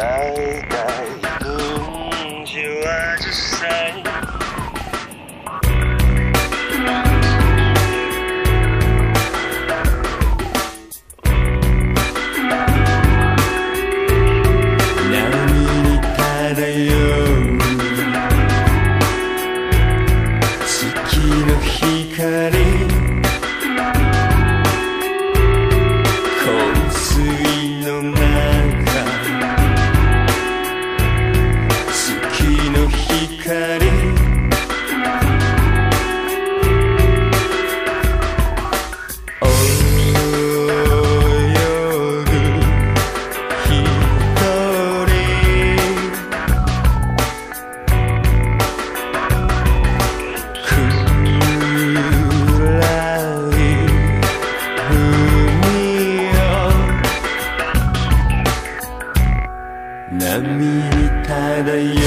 later 波に漂う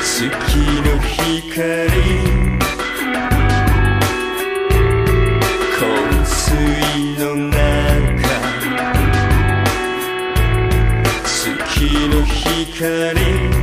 月の光昏睡の中月の光。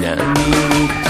让你。